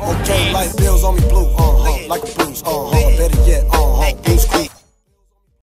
Okay, life bills on me blue, uh huh, like the blues. uh huh. Better yet, uh